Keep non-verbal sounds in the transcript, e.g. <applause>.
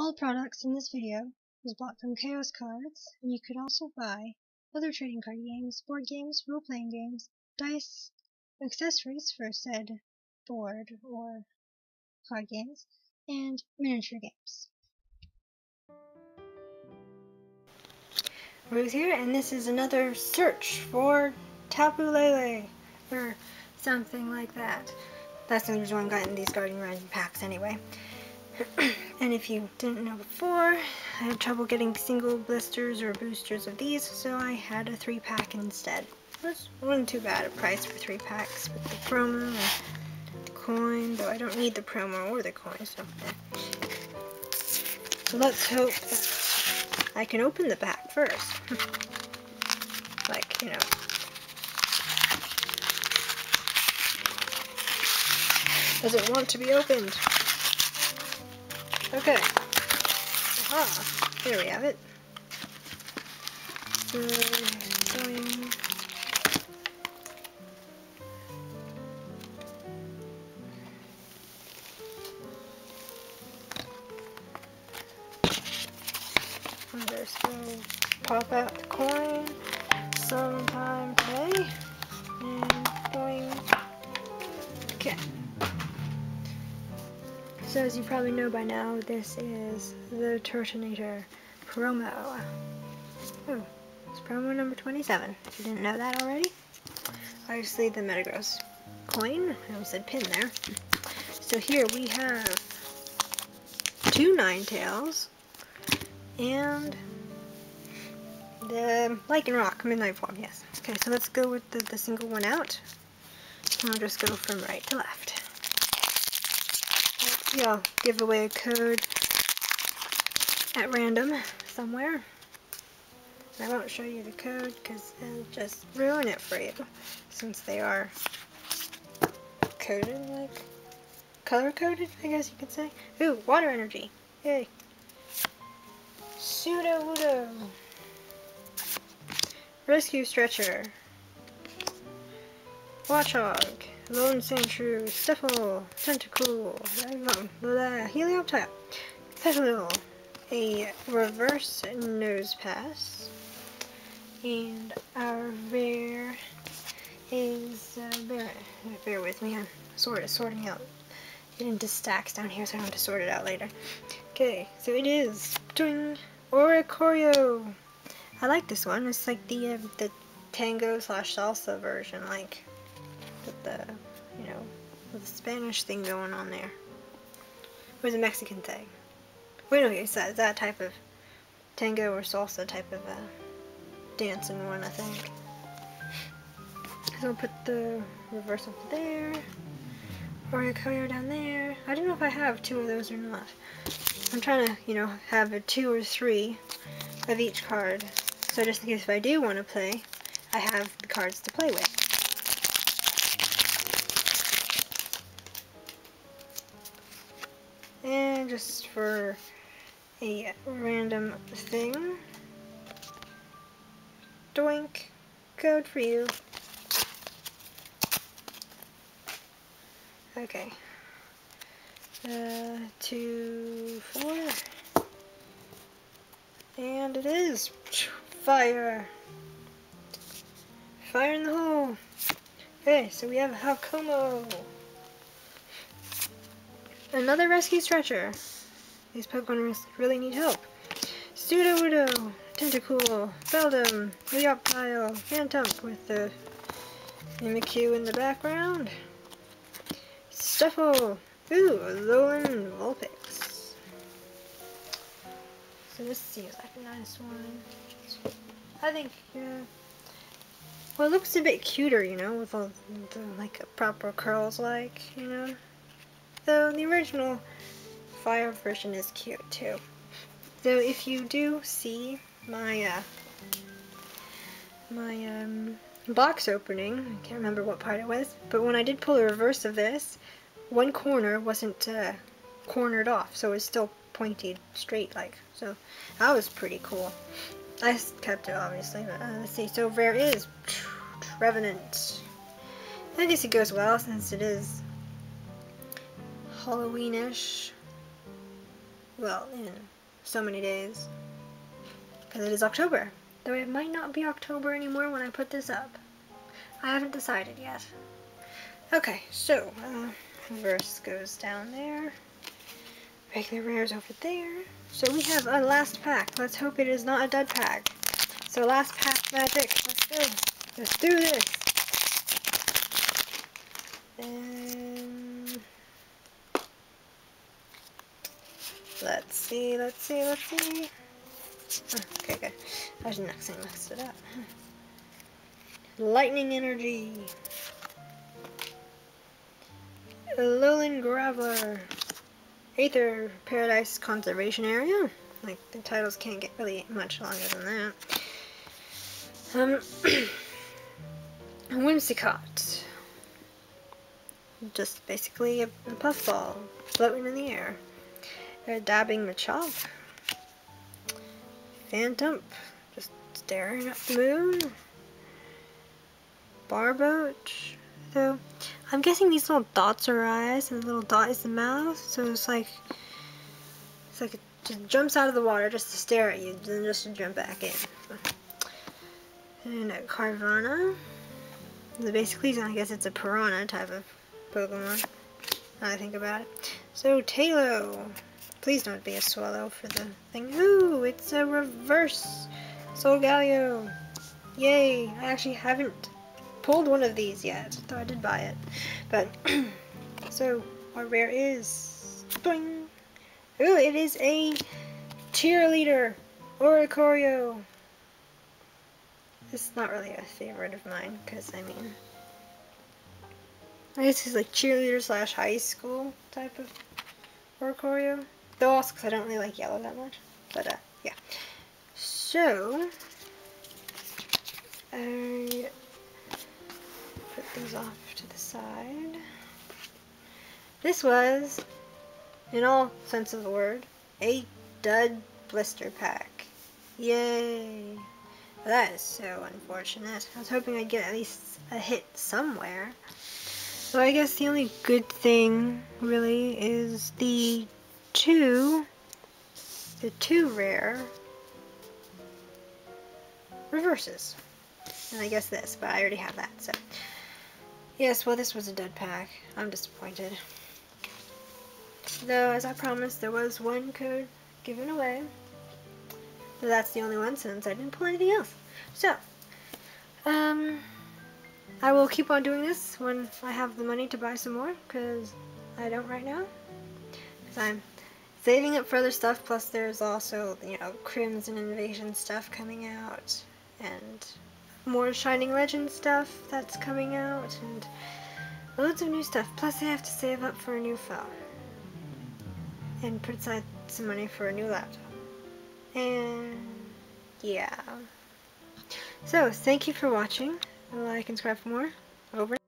All products in this video was bought from Chaos Cards, and you could also buy other trading card games, board games, role-playing games, dice, accessories for said board or card games, and miniature games. Ruth here, and this is another search for Tapu Lele, or something like that. That's the reason why I'm getting these Guardian Rising packs anyway. And if you didn't know before, I had trouble getting single blisters or boosters of these, so I had a three pack instead. It wasn't too bad a price for three packs with the promo and the coin, though I don't need the promo or the coin, so eh. So let's hope I can open the pack first. <laughs> like, you know. Does it want to be opened? Okay. Ah, here we have it. So, going. Just go pop out the coin sometime today. And going. Okay. So as you probably know by now, this is the Turtonator promo. Oh, it's promo number 27, if you didn't know that already. Obviously the Metagross coin, I almost said pin there. So here we have two Ninetales and the Lycanroc Midnight Form, yes. Okay, so let's go with the, the single one out. I'll just go from right to left yeah, give away a code at random somewhere. I won't show you the code because it'll just ruin it for you since they are coded, like color coded, I guess you could say. Ooh, water energy. Yay. Sudowoodo. Rescue Stretcher. Watchog. Alolan Sandshrew, Stufful, Tentacool, Helioptile, Petilil, a reverse Nosepass, and our bear is, uh, bear, bear with me, I'm sort of sorting out, get into stacks down here so I don't have to sort it out later. Okay, so it is, twing, Oricorio. I like this one, it's like the, uh, the tango slash salsa version, like, with the, you know, with the Spanish thing going on there. Or the Mexican thing. Wait, no, it's that, that type of tango or salsa type of uh, dancing one, I think. So I'll put the reverse over there. Oricorio down there. I don't know if I have two of those or not. I'm trying to, you know, have a two or three of each card. So just in case if I do want to play, I have the cards to play with. Just for a random thing, doink, code for you. Okay. Uh, two, four. And it is fire. Fire in the hole. Okay, so we have Hakamo-o. Another rescue stretcher. These Pokemon really need help. Sudowoodo, Tentacool, Beldum, Helioptile, Phantump with the Mimikyu in the background. Stufful, ooh, Alolan Vulpix. So this seems like a nice one. I think, yeah. Well, it looks a bit cuter, you know, with all the, like, proper curls, like, you know. Though the original fire version is cute too. Though if you do see my uh, my um, box opening, I can't remember what part it was, but when I did pull the reverse of this, one corner wasn't uh, cornered off, so it was still pointed straight like. So that was pretty cool. I kept it obviously, but uh, let's see. So there is is Trevenant. I guess it goes well since it is Halloweenish. well, in so many days. Because it is October. Though it might not be October anymore when I put this up. I haven't decided yet. Okay, so, uh, verse goes down there. Regular rares over there. So we have a last pack. Let's hope it is not a dud pack. So last pack magic. Let's go. Let's do this. And let's see, let's see, let's see. Okay, good. I didn't accidentally mess it up. Lightning energy. Alolan Graveler. Aether Paradise Conservation Area. Like, the titles can't get really much longer than that. Um, <clears throat> Whimsicott. Just basically a, a puffball floating in the air. They're dabbing the. Phantump, just staring at the moon. Barboach. So, I'm guessing these little dots are eyes and the little dot is the mouth. So it's like, it's like it just jumps out of the water just to stare at you, then just to jump back in. And a Carvanha. Basically, I guess it's a piranha type of Pokemon. Now I think about it. So, Taillow. Please don't be a swallow for the thing. Ooh, it's a reverse Solgaleo. Yay! I actually haven't pulled one of these yet, though I did buy it. But, <clears throat> so, our rare is... Boing! Ooh, it is a cheerleader! Oricorio! It's not really a favorite of mine, because, I mean... I guess it's like cheerleader slash high school type of Oricorio. Also because I don't really like yellow that much. But, uh, yeah. So... I put these off to the side. This was, in all sense of the word, a dud blister pack. Yay! That is so unfortunate. I was hoping I'd get at least a hit somewhere. So I guess the only good thing, really, is the two, the two rare reverses. And I guess this, but I already have that, so. Yes, well this was a dead pack. I'm disappointed. Though, as I promised, there was one code given away. So that's the only one since I didn't pull anything else. So, um, I will keep on doing this when I have the money to buy some more, because I don't right now. Because I'm saving up for other stuff, plus there's also, you know, Crimson Invasion stuff coming out, and more Shining Legend stuff that's coming out, and loads of new stuff. Plus I have to save up for a new phone, and put aside some money for a new laptop. And, yeah. So, thank you for watching. Like and subscribe for more. Over.